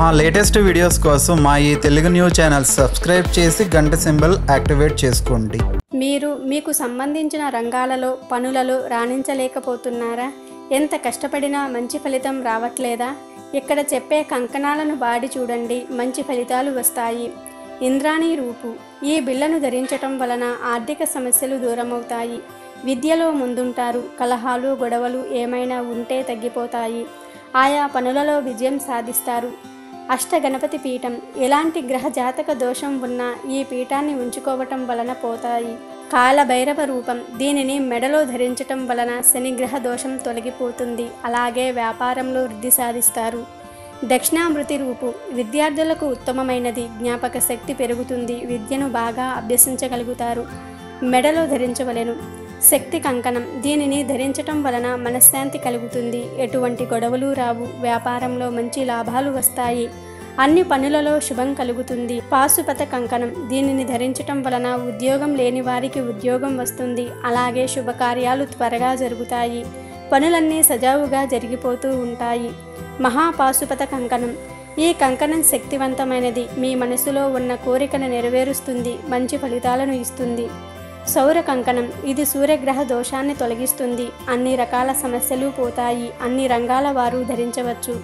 మా latest videos కోసం మా ఈ తెలుగు న్యూస్ ఛానల్ సబ్స్క్రైబ్ చేసి గంట సింబల్ యాక్టివేట్ చేసుకోండి. మీరు మీకు సంబంధించిన రంగాలలో పనులలో రాణించలేకపోతున్నారా? ఎంత కష్టపడినా మంచి ఫలితం రావట్లేదా? ఇక్కడ చెప్పే కంకణాలను వాడి చూడండి మంచి ఫలితాలు వస్తాయి. ఇంద్రాణి రూపు ఈ బిళ్ళను ధరించటం వలన ఆర్థిక సమస్యలు దూరమవుతాయి. విద్యలో ముందుంటారు కలహాలు గొడవలు ఏమైనా ఉంటే తగ్గిపోతాయి. ఆయా పనులలో విజయం సాధిస్తారు. అష్టగణపతి పీఠం. ఎలాంటి గ్రహ జాతక దోషం ఉన్నా ఈ పీఠాన్ని ఉంచుకోవటం వలన పోతాయి. కాలభైరవ రూపం. దీనిని మెడలో ధరించటం వలన శని గ్రహ దోషం తొలగిపోతుంది. అలాగే వ్యాపారంలో వృద్ధి సాధిస్తారు. దక్షిణామృతి రూపు. విద్యార్థులకు ఉత్తమమైనది. జ్ఞాపక శక్తి పెరుగుతుంది. విద్యను బాగా అభ్యసించగలుగుతారు. మెడలో ధరించవలెను. శక్తి కంకణం దీనిని ధరించటం వలన మనశ్శాంతి కలుగుతుంది. ఎటువంటి గొడవలు రావు. వ్యాపారంలో మంచి లాభాలు వస్తాయి. అన్ని పనులలో శుభం కలుగుతుంది. పాశుపత కంకణం దీనిని ధరించటం వలన ఉద్యోగం లేని వారికి ఉద్యోగం వస్తుంది. అలాగే శుభకార్యాలు త్వరగా జరుగుతాయి. పనులన్నీ సజావుగా జరిగిపోతూ ఉంటాయి. మహాపాశుపత కంకణం ఈ కంకణం శక్తివంతమైనది. మీ మనసులో ఉన్న కోరికను నెరవేరుస్తుంది. మంచి ఫలితాలను ఇస్తుంది. సౌర కంకణం. ఇది సూర్యగ్రహ దోషాన్ని తొలగిస్తుంది. అన్ని రకాల సమస్యలు పోతాయి. అన్ని రంగాల వారు ధరించవచ్చు.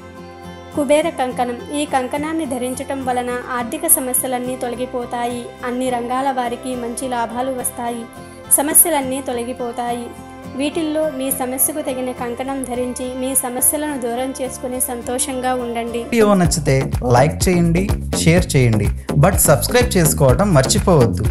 కుబేర కంకణం. ఈ కంకణాన్ని ధరించటం వలన ఆర్థిక సమస్యలన్నీ తొలగిపోతాయి. అన్ని రంగాల వారికి మంచి లాభాలు వస్తాయి. సమస్యలన్నీ తొలగిపోతాయి. వీటిల్లో మీ సమస్యకు తగిన కంకణం ధరించి మీ సమస్యలను దూరం చేసుకుని సంతోషంగా ఉండండి. వీడియో నచ్చితే లైక్ చేయండి షేర్ చేయండి. బట్ సబ్స్క్రైబ్ చేసుకోవడం మర్చిపోవద్దు.